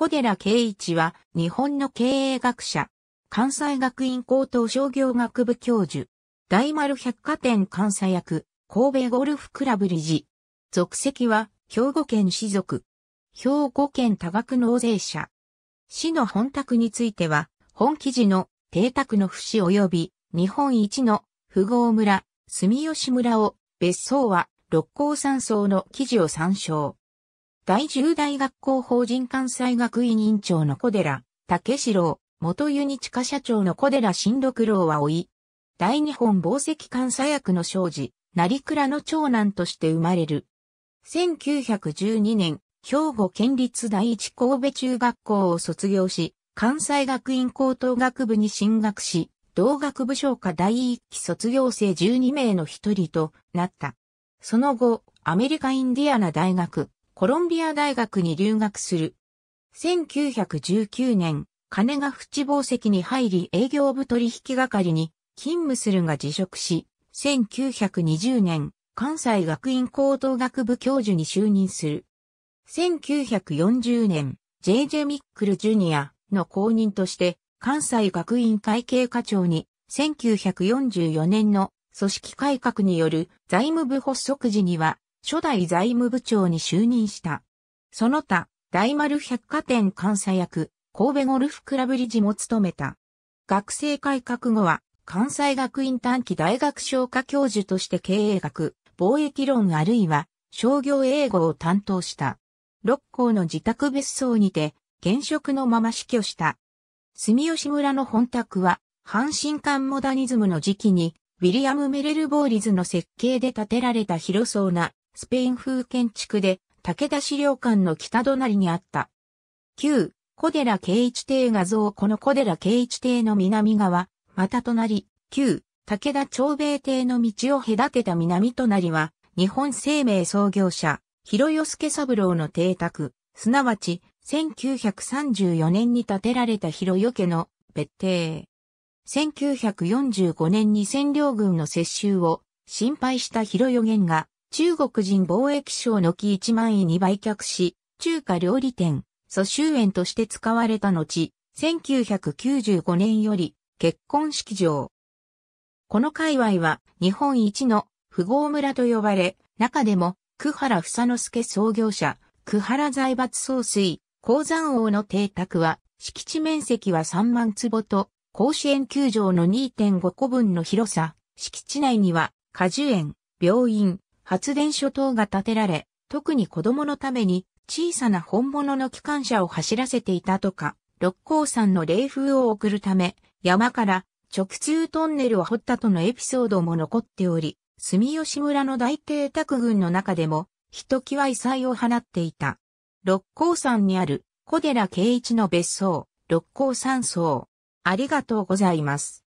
小寺圭一は日本の経営学者、関西学院高等商業学部教授、大丸百貨店監査役、神戸ゴルフクラブ理事。属籍は兵庫県士族。兵庫県多額納税者。市の本宅については、本記事の邸宅の節及び日本一の富豪村、住吉村を別荘は六甲山荘の記事を参照。第十大学校法人関西学院委員長の小寺、竹四郎、元ユニチカ社長の小寺新六郎は老い。大日本宝石監査役の生児、成倉の長男として生まれる。1912年、兵庫県立第一神戸中学校を卒業し、関西学院高等学部に進学し、同学部昇華第一期卒業生12名の一人となった。その後、アメリカインディアナ大学、コロンビア大学に留学する。1919年、金が淵宝石に入り営業部取引係に勤務するが辞職し、1920年、関西学院高等学部教授に就任する。1940年、J.J. ミックルジュニアの公認として関西学院会計課長に1944年の組織改革による財務部発足時には、初代財務部長に就任した。その他、大丸百貨店監査役、神戸ゴルフクラブ理事も務めた。学生改革後は、関西学院短期大学昇華教授として経営学、貿易論あるいは商業英語を担当した。六甲の自宅別荘にて、現職のまま死去した。住吉村の本宅は、阪神間モダニズムの時期にウィリアム・メレルボーリズの設計で建てられた広そうなスペイン風建築で武田資料館の北隣にあった。旧小寺慶一邸画像この小寺慶一邸の南側、また隣、旧武田長兵衛邸の道を隔てた南隣は日本生命創業者、広与助三郎の邸宅、すなわち1934年に建てられた広与家の別邸。1945年に占領軍の接収を心配した広与源が中国人貿易商の木1万円に売却し、中華料理店、蘇州園として使われた後、1995年より結婚式場。この界隈は日本一の富豪村と呼ばれ、中でも、久原房之助創業者、久原財閥総帥、鉱山王の邸宅は、敷地面積は3万坪と、甲子園球場の2.5個分の広さ、敷地内には果樹園、病院、発電所等が建てられ、特に子供のために小さな本物の機関車を走らせていたとか、六甲山の霊風を送るため、山から直通トンネルを掘ったとのエピソードも残っており、住吉村の大邸宅群の中でも、ひときわ異彩を放っていた。六甲山にある小寺慶一の別荘、六甲山荘。ありがとうございます。